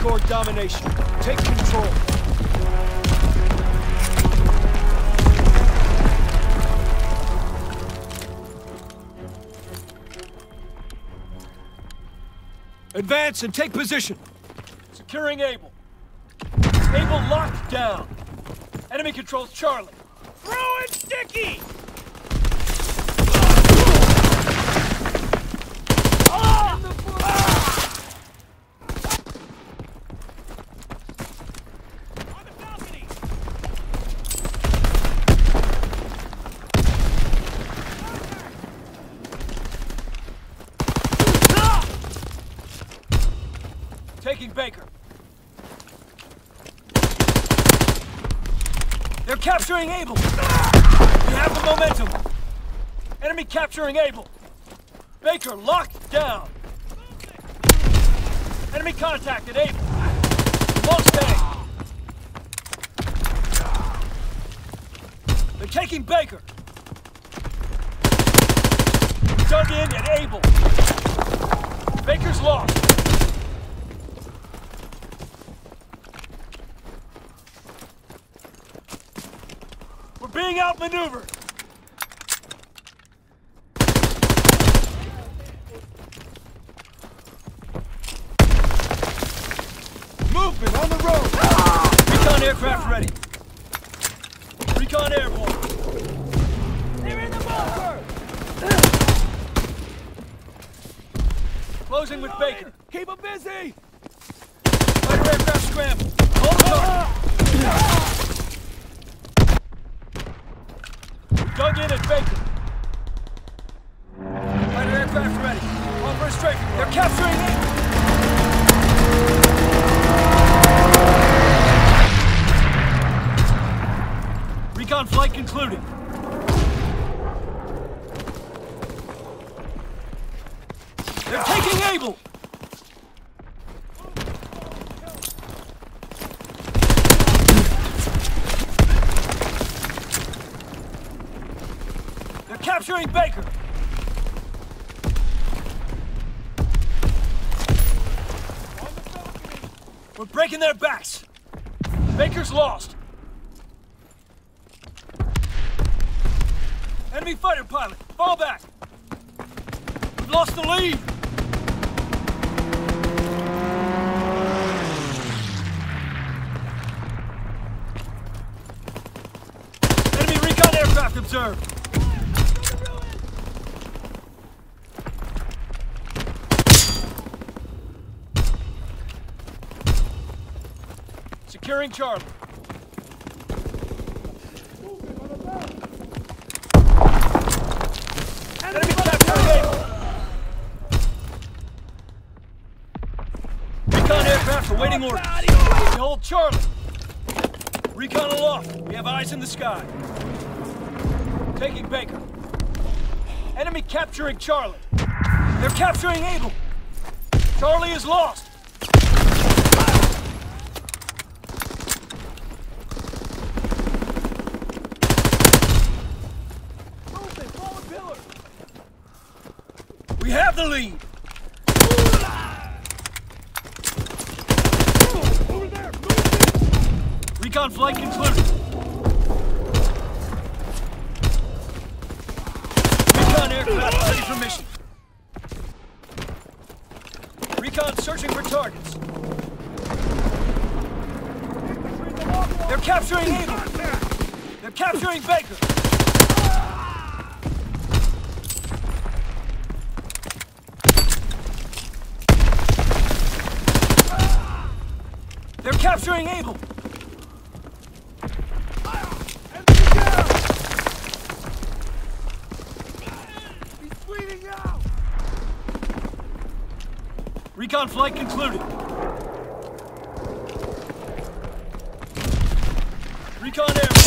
Score domination. Take control. Advance and take position. Securing Able. Able locked down. Enemy controls Charlie. Throw it, Sticky! Taking Baker. They're capturing Able. We have the momentum. Enemy capturing Able. Baker locked down. Enemy contacted Able. Lost A. They're taking Baker. Dug in at Able. Baker's lost. We're being outmaneuvered. Movement on the road. Recon aircraft ready. Recon airborne. They're in the bunker. Closing with Baker. Keep them busy. Fighter aircraft scramble. Hold the target. Dug in at Baker. Fighter aircraft ready. On for a strafing. They're capturing it. Recon flight concluded. They're taking Able! They're capturing Baker! We're breaking their backs! Baker's lost! Enemy fighter pilot, fall back! We've lost the lead! Enemy recon aircraft observed! Securing Charlie. Enemy Able. Recon aircraft awaiting orders. Hold Charlie. Recon aloft. We have eyes in the sky. Taking Baker. Enemy capturing Charlie. They're capturing Able. Charlie is lost. We have the lead. Recon flight concluded. Recon aircraft ready for mission. Recon searching for targets. They're capturing Able. They're capturing Baker. Capturing Able. Recon flight concluded. Recon airborne.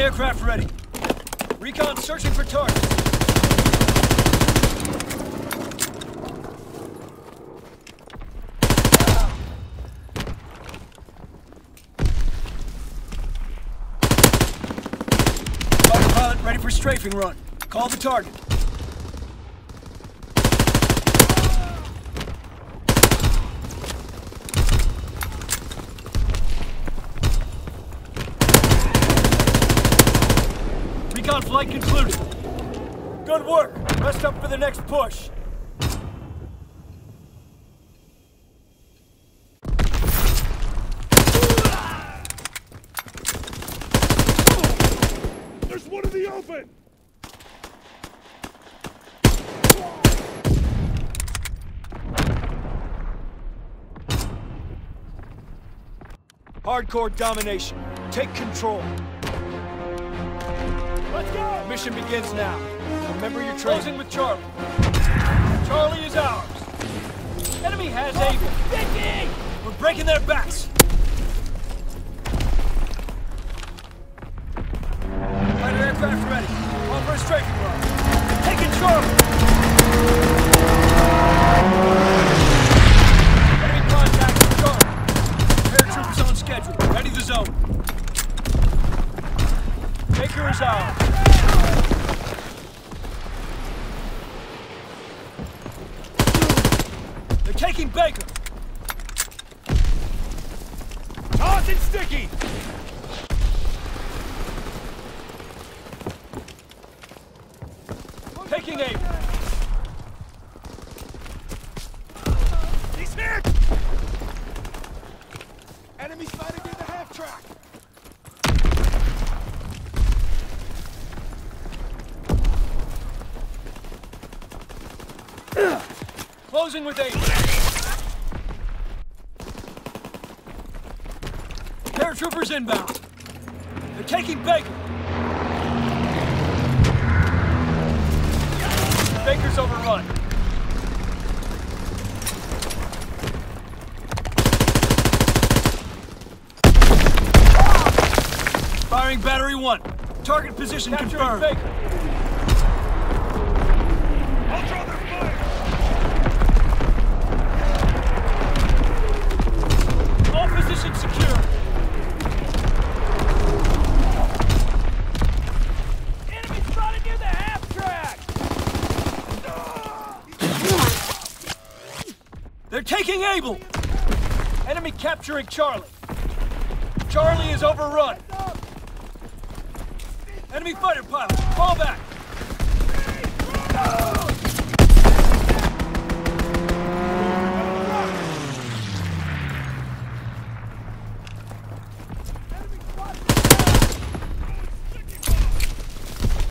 Aircraft ready. Recon searching for targets. Fighter ready for strafing run. Call the target. Recon flight concluded. Good work. Rest up for the next push. There's one in the open! Hardcore domination. Take control. Let's go! Mission begins now. Remember your training. Closing with Charlie. Charlie is ours. Enemy has Able. Vicky! We're breaking their backs. Baker is ours. They're taking Baker. Tossing sticky! Closing with Able. Paratroopers inbound. They're taking Baker. Baker's overrun. Firing battery one. Target position confirmed. Baker. Capturing Charlie. Charlie is overrun. Enemy fighter pilot, fall back.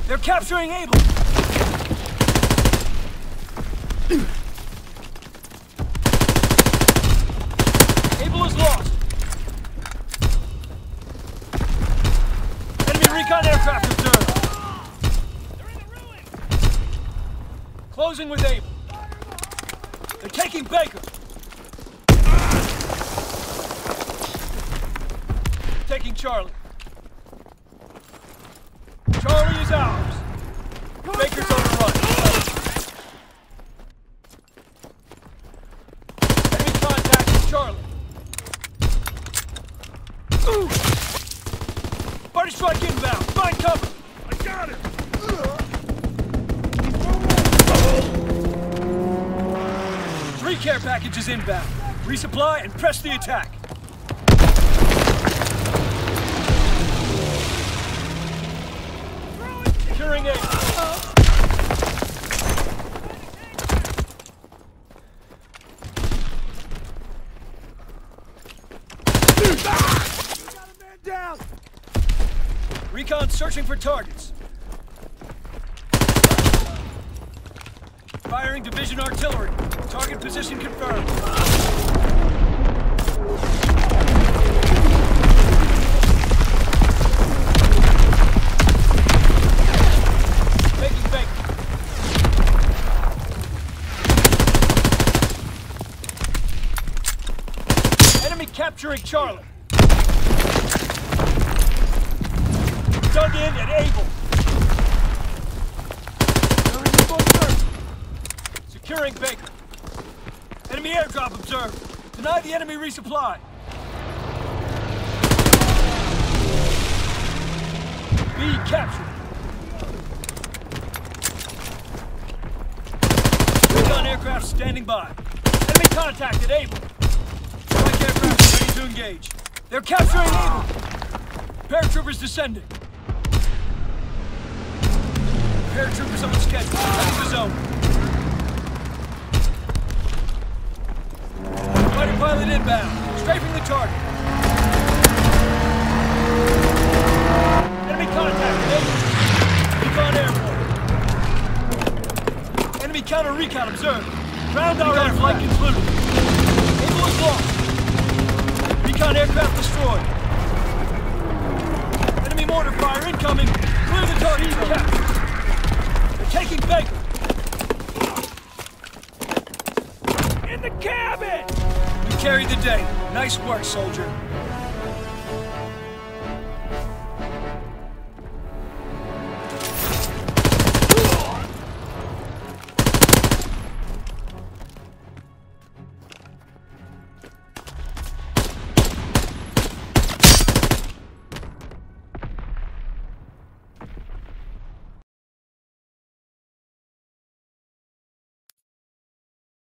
They're capturing Able. Able is lost. Enemy recon aircraft observed. They're in the ruins! Closing with Able. They're taking Baker. Taking Charlie. Charlie is ours. Baker's overrun. Enemy contact with Charlie. Party strike inbound. Find cover. I got it! Three care packages inbound. Resupply and press the attack. Securing A. Recon searching for targets. Firing division artillery. Target position confirmed. Enemy capturing Charlie. Dug in and Frank Baker. Enemy airdrop observed. Deny the enemy resupply. Be captured. Recon aircraft standing by. Enemy contact at Able. Strike aircraft ready to engage. They're capturing Able. Paratroopers descending. Paratroopers on schedule. Out the zone. Inbound. Strafing the target. Enemy contact. Recon airborne. Enemy counter recon observed. Ground our air flight concluded. Able is lost. Recon aircraft destroyed. Enemy mortar fire incoming. Clear the target. Captured. They're taking Baker. In the cabin! Carried the day. Nice work, soldier.